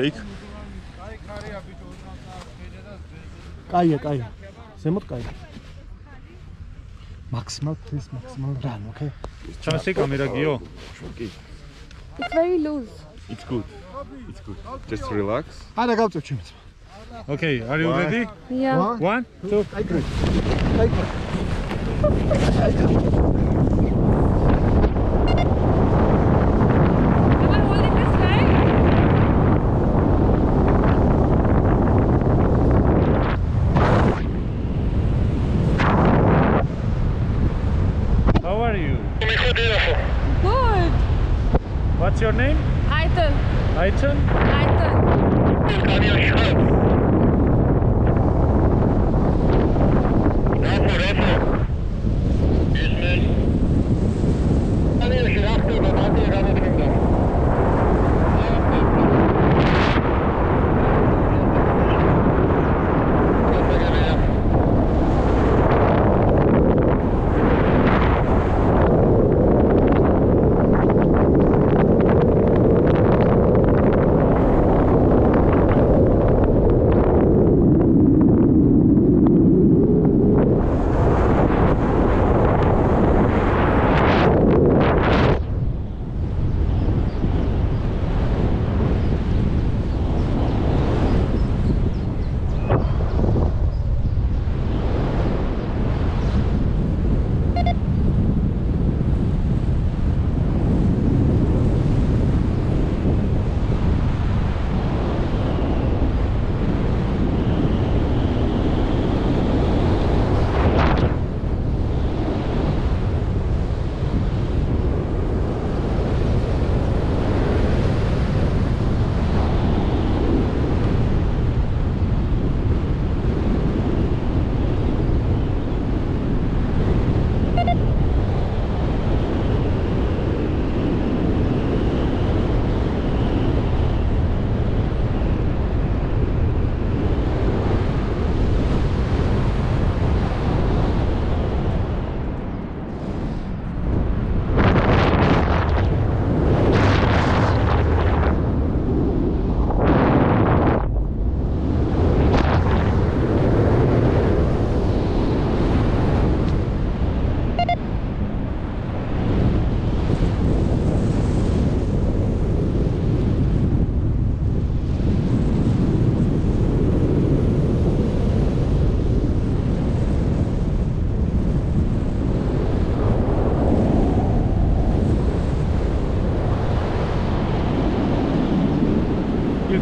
take. კაია, კაია. ზემოთ კაია. Maximal please, maximal run, okay? ჩანსი კამერა გიო? It's very loose. It's good. It's good. Just relax. არა გავწევ ჩემს. Okay, are you Why? ready? Yeah. One, two. აი კრე. აი კრე. Am Your name? Aitan. Aitan? Aitan.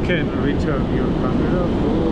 Can return your camera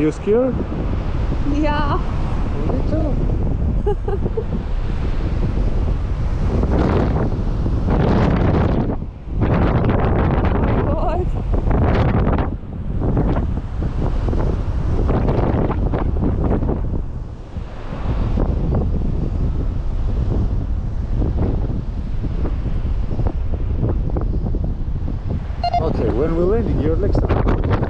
Are You scared? Yeah. Me too. Oh okay, when we landed, your legs are